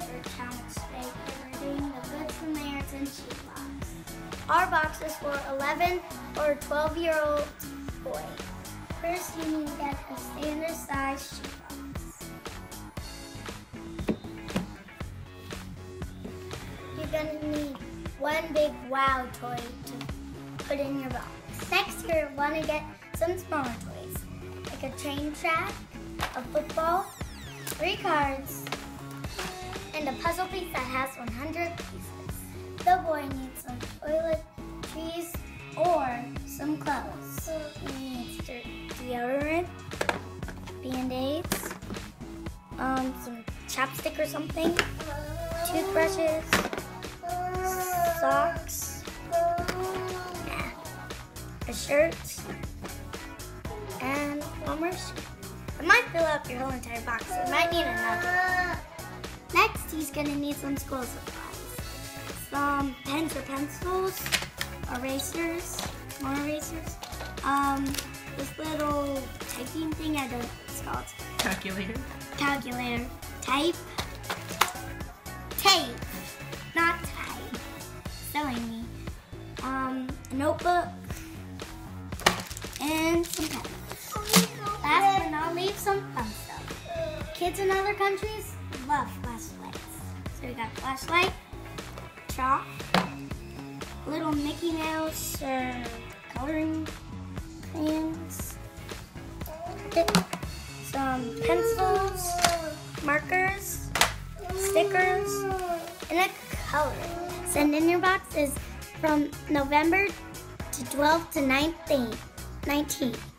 today because we're doing the Good Samaritan Box. Our box is for 11 or 12 year old boy. First, you need to get a standard size sheep box. You're gonna need one big wow toy to put in your box. Next, you're gonna get some smaller toys, like a train track, a football, three cards, and a puzzle piece that has 100 pieces. The boy needs some toilet toiletries or some clothes. He needs deodorant, band-aids, um, some chapstick or something, toothbrushes, socks, a shirt, and one more shirt. It might fill up your whole entire box. So you might need another. Next, he's gonna need some school supplies. Some pens or pencils, erasers, more erasers. Um, this little typing thing, I don't know what it's called. Calculator. Calculator. Type. Tape. Not type. Selling me. Um, a notebook. And some pens. Last but not least, some fun stuff. Kids in other countries love flashlights. So we got flashlight, chalk, little Mickey Mouse or coloring crayons, some pencils, markers, stickers, and a color. Send in your boxes from November to 12th to 19th. 19th.